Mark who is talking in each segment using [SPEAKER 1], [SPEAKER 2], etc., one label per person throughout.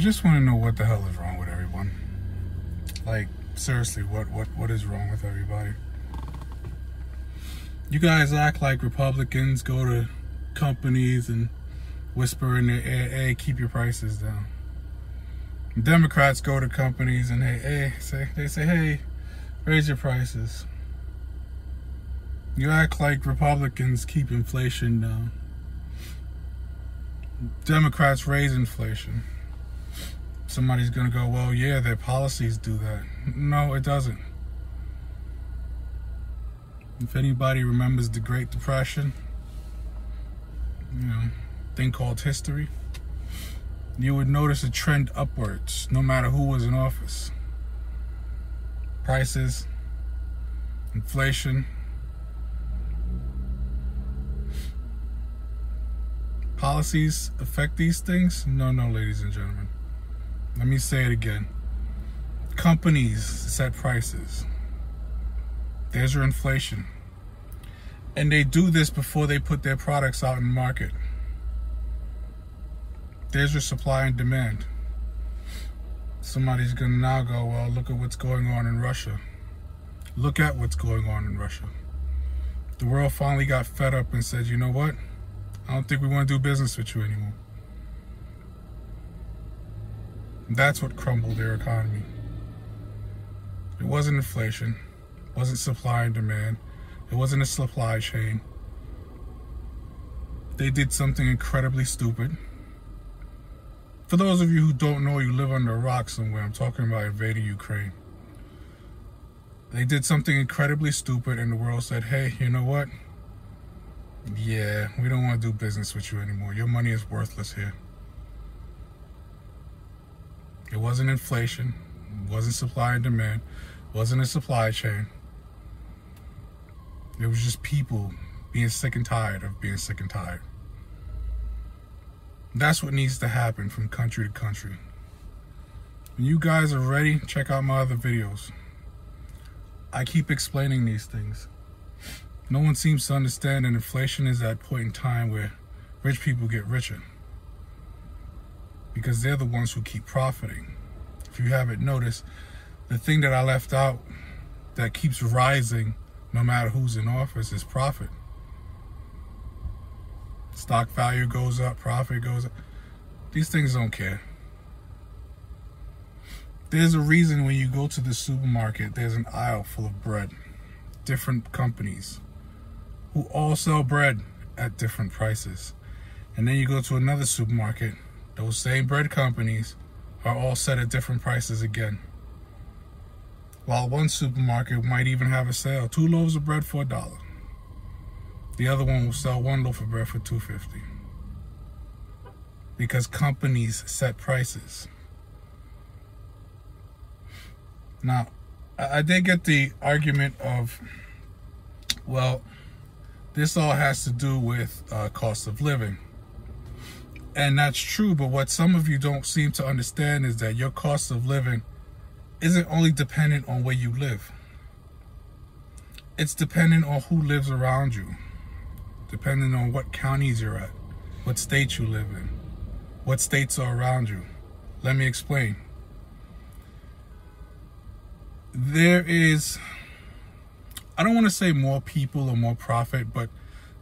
[SPEAKER 1] just want to know what the hell is wrong with everyone. Like, seriously, what, what, what is wrong with everybody? You guys act like Republicans go to companies and whisper in their ear, hey, keep your prices down. Democrats go to companies and hey, hey, say they say, hey, raise your prices. You act like Republicans keep inflation down. Democrats raise inflation. Somebody's gonna go, well, yeah, their policies do that. No, it doesn't. If anybody remembers the Great Depression, you know, thing called history, you would notice a trend upwards no matter who was in office. Prices, inflation, policies affect these things? No, no, ladies and gentlemen. Let me say it again. Companies set prices. There's your inflation. And they do this before they put their products out in the market. There's your supply and demand. Somebody's going to now go, well, look at what's going on in Russia. Look at what's going on in Russia. The world finally got fed up and said, you know what? I don't think we want to do business with you anymore. That's what crumbled their economy. It wasn't inflation, it wasn't supply and demand, it wasn't a supply chain. They did something incredibly stupid. For those of you who don't know, you live under a rock somewhere. I'm talking about invading Ukraine. They did something incredibly stupid, and the world said, hey, you know what? Yeah, we don't want to do business with you anymore. Your money is worthless here. It wasn't inflation, it wasn't supply and demand, it wasn't a supply chain. It was just people being sick and tired of being sick and tired. That's what needs to happen from country to country. When you guys are ready, check out my other videos. I keep explaining these things. No one seems to understand that inflation is that point in time where rich people get richer because they're the ones who keep profiting. If you haven't noticed, the thing that I left out that keeps rising no matter who's in office is profit. Stock value goes up, profit goes up. These things don't care. There's a reason when you go to the supermarket, there's an aisle full of bread. Different companies who all sell bread at different prices. And then you go to another supermarket, those same bread companies are all set at different prices again. While one supermarket might even have a sale, two loaves of bread for a dollar. The other one will sell one loaf of bread for 250 because companies set prices. Now, I did get the argument of, well, this all has to do with uh, cost of living. And that's true, but what some of you don't seem to understand is that your cost of living isn't only dependent on where you live. It's dependent on who lives around you, depending on what counties you're at, what states you live in, what states are around you. Let me explain. There is, I don't want to say more people or more profit, but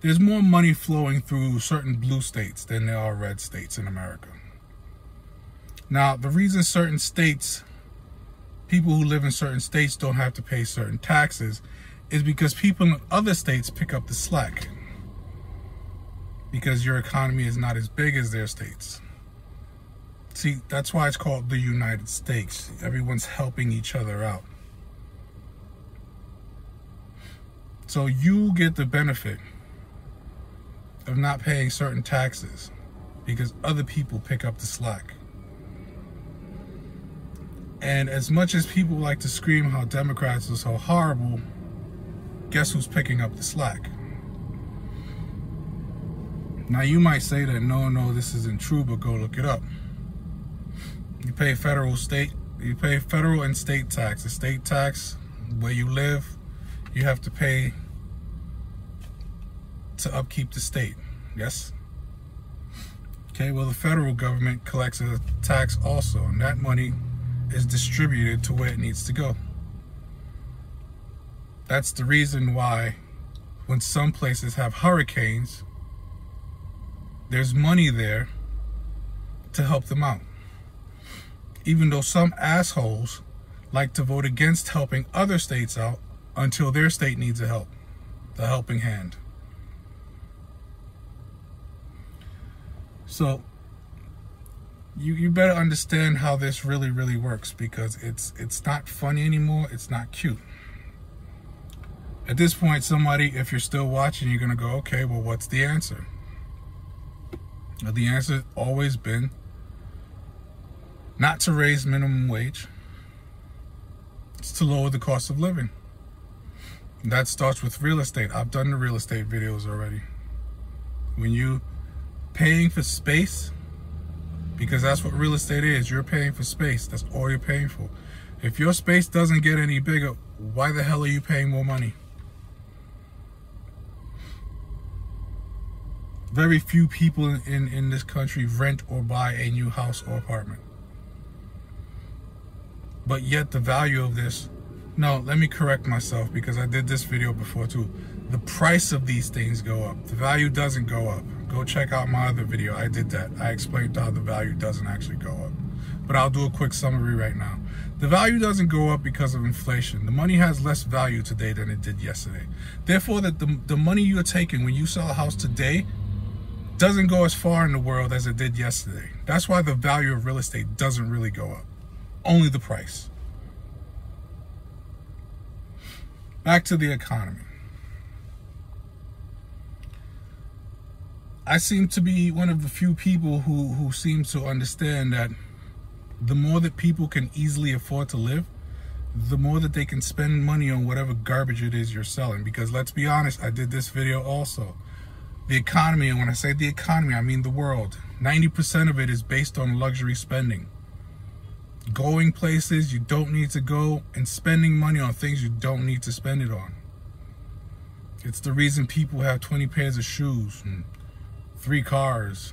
[SPEAKER 1] there's more money flowing through certain blue states than there are red states in America. Now, the reason certain states, people who live in certain states don't have to pay certain taxes is because people in other states pick up the slack. Because your economy is not as big as their states. See, that's why it's called the United States. Everyone's helping each other out. So you get the benefit of not paying certain taxes because other people pick up the slack. And as much as people like to scream how Democrats are so horrible, guess who's picking up the slack? Now you might say that no, no, this isn't true, but go look it up. You pay federal, state, you pay federal and state tax. The state tax, where you live, you have to pay to upkeep the state. Yes? Okay, well, the federal government collects a tax also, and that money is distributed to where it needs to go. That's the reason why when some places have hurricanes, there's money there to help them out. Even though some assholes like to vote against helping other states out until their state needs a help, the helping hand. So you you better understand how this really really works because it's it's not funny anymore, it's not cute. At this point somebody if you're still watching you're to go, "Okay, well what's the answer?" The answer has always been not to raise minimum wage. It's to lower the cost of living. That starts with real estate. I've done the real estate videos already. When you paying for space, because that's what real estate is. You're paying for space. That's all you're paying for. If your space doesn't get any bigger, why the hell are you paying more money? Very few people in, in, in this country rent or buy a new house or apartment. But yet the value of this, no, let me correct myself because I did this video before too. The price of these things go up. The value doesn't go up. Go check out my other video. I did that. I explained how the value doesn't actually go up. But I'll do a quick summary right now. The value doesn't go up because of inflation. The money has less value today than it did yesterday. Therefore, that the, the money you're taking when you sell a house today doesn't go as far in the world as it did yesterday. That's why the value of real estate doesn't really go up only the price. Back to the economy. I seem to be one of the few people who, who seem to understand that the more that people can easily afford to live, the more that they can spend money on whatever garbage it is you're selling. Because let's be honest, I did this video also. The economy, and when I say the economy, I mean the world. 90% of it is based on luxury spending going places you don't need to go and spending money on things you don't need to spend it on. It's the reason people have 20 pairs of shoes and three cars,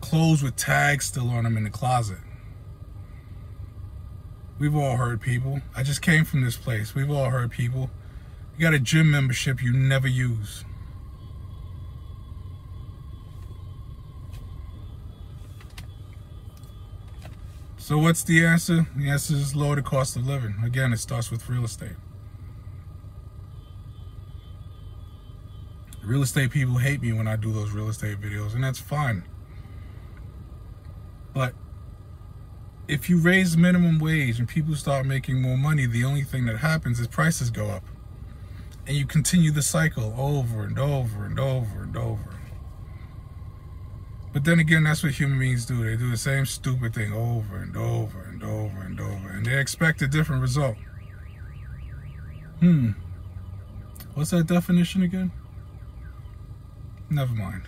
[SPEAKER 1] clothes with tags still on them in the closet. We've all heard people. I just came from this place. We've all heard people. You got a gym membership you never use. So what's the answer? The answer is lower the cost of living. Again, it starts with real estate. Real estate people hate me when I do those real estate videos, and that's fine. But if you raise minimum wage and people start making more money, the only thing that happens is prices go up. And you continue the cycle over and over and over and over. But then again, that's what human beings do. They do the same stupid thing over and over and over and over. And they expect a different result. Hmm. What's that definition again? Never mind.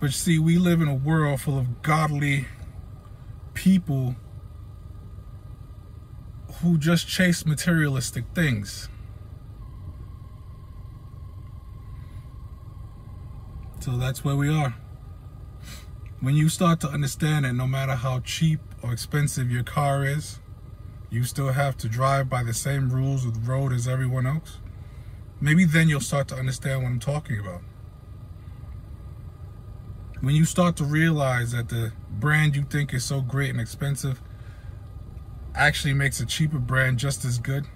[SPEAKER 1] But see, we live in a world full of godly people who just chase materialistic things. So that's where we are. When you start to understand that no matter how cheap or expensive your car is, you still have to drive by the same rules of the road as everyone else, maybe then you'll start to understand what I'm talking about. When you start to realize that the brand you think is so great and expensive actually makes a cheaper brand just as good,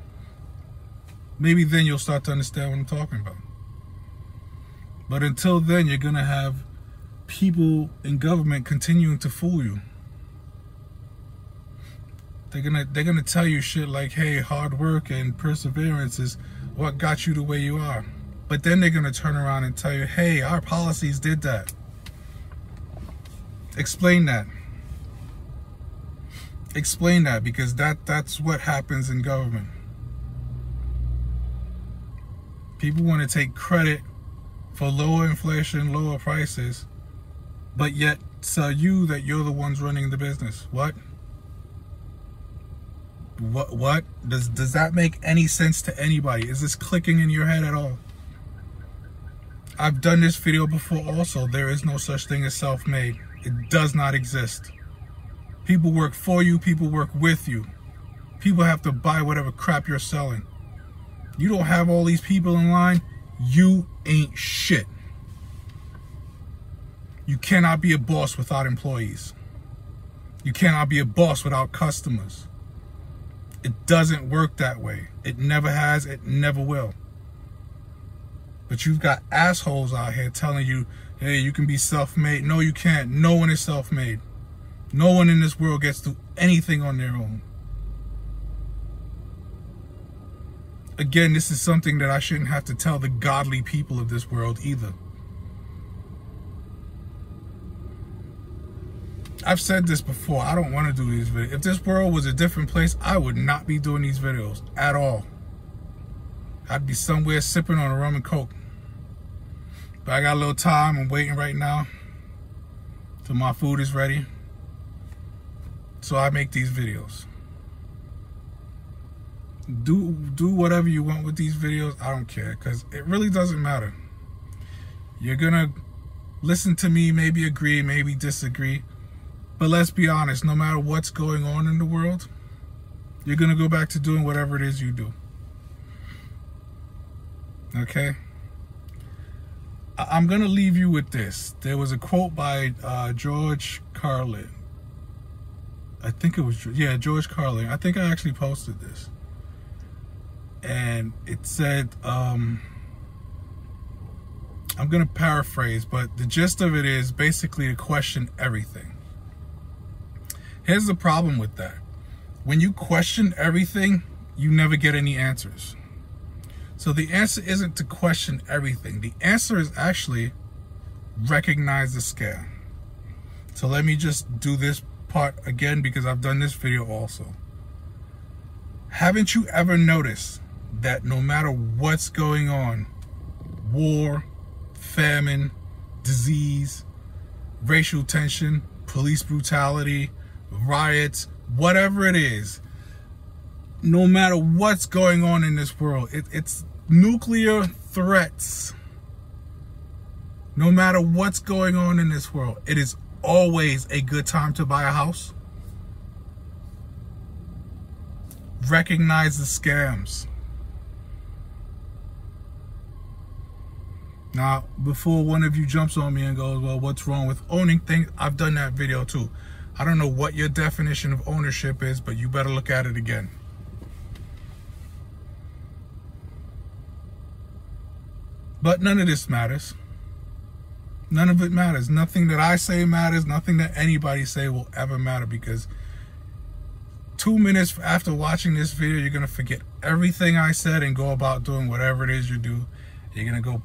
[SPEAKER 1] maybe then you'll start to understand what I'm talking about. But until then, you're going to have people in government continuing to fool you. They're gonna they're gonna tell you shit like, hey, hard work and perseverance is what got you the way you are. But then they're gonna turn around and tell you, hey, our policies did that. Explain that. Explain that because that that's what happens in government. People want to take credit for lower inflation, lower prices, but yet tell you that you're the ones running the business. What? What what does does that make any sense to anybody? Is this clicking in your head at all? I've done this video before also. There is no such thing as self-made. It does not exist. People work for you. People work with you. People have to buy whatever crap you're selling. You don't have all these people in line. You ain't shit. You cannot be a boss without employees. You cannot be a boss without customers. It doesn't work that way. It never has. It never will. But you've got assholes out here telling you, hey, you can be self-made. No, you can't. No one is self-made. No one in this world gets to anything on their own. Again, this is something that I shouldn't have to tell the godly people of this world either. I've said this before. I don't want to do these videos. If this world was a different place, I would not be doing these videos at all. I'd be somewhere sipping on a rum and coke. But I got a little time. I'm waiting right now till my food is ready. So I make these videos. Do do whatever you want with these videos. I don't care because it really doesn't matter. You're gonna listen to me, maybe agree, maybe disagree. But let's be honest, no matter what's going on in the world, you're gonna go back to doing whatever it is you do. Okay? I'm going to leave you with this. There was a quote by uh, George Carlin. I think it was, yeah, George Carlin. I think I actually posted this. And it said, um, I'm going to paraphrase, but the gist of it is basically to question everything. Here's the problem with that. When you question everything, you never get any answers. So the answer isn't to question everything. The answer is actually recognize the scam. So let me just do this part again because I've done this video also. Haven't you ever noticed that no matter what's going on, war, famine, disease, racial tension, police brutality, riots, whatever it is, no matter what's going on in this world, it, it's nuclear threats. No matter what's going on in this world, it is always a good time to buy a house. Recognize the scams. Now, before one of you jumps on me and goes, well, what's wrong with owning things? I've done that video too. I don't know what your definition of ownership is, but you better look at it again. But none of this matters. None of it matters. Nothing that I say matters. Nothing that anybody say will ever matter because two minutes after watching this video, you're going to forget everything I said and go about doing whatever it is you do. You're going to go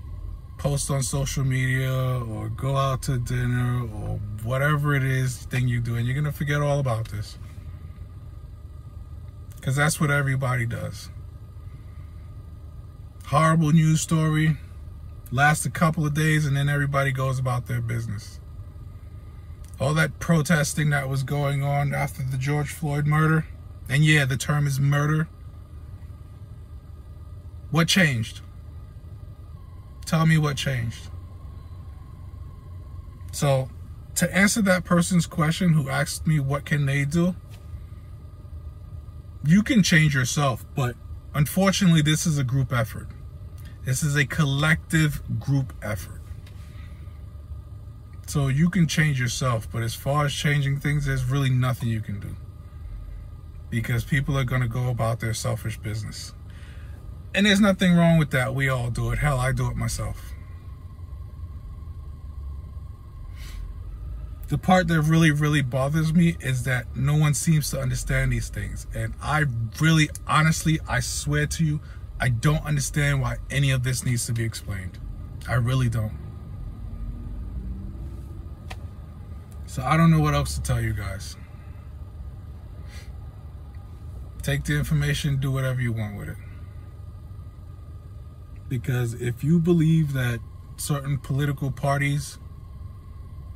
[SPEAKER 1] post on social media or go out to dinner or whatever it is thing you do. And you're going to forget all about this. Because that's what everybody does. Horrible news story lasts a couple of days and then everybody goes about their business. All that protesting that was going on after the George Floyd murder, and yeah, the term is murder. What changed? Tell me what changed. So, to answer that person's question who asked me what can they do, you can change yourself, but unfortunately this is a group effort. This is a collective group effort. So you can change yourself, but as far as changing things, there's really nothing you can do. Because people are going to go about their selfish business. And there's nothing wrong with that. We all do it. Hell, I do it myself. The part that really, really bothers me is that no one seems to understand these things. And I really, honestly, I swear to you, I don't understand why any of this needs to be explained. I really don't. So I don't know what else to tell you guys. Take the information, do whatever you want with it. Because if you believe that certain political parties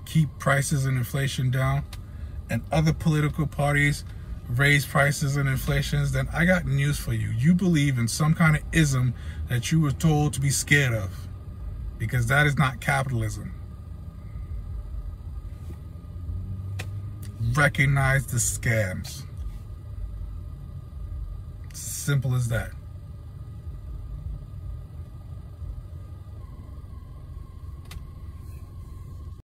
[SPEAKER 1] keep prices and inflation down, and other political parties raise prices and inflations, then I got news for you. You believe in some kind of ism that you were told to be scared of. because that is not capitalism. Recognize the scams. Simple as that.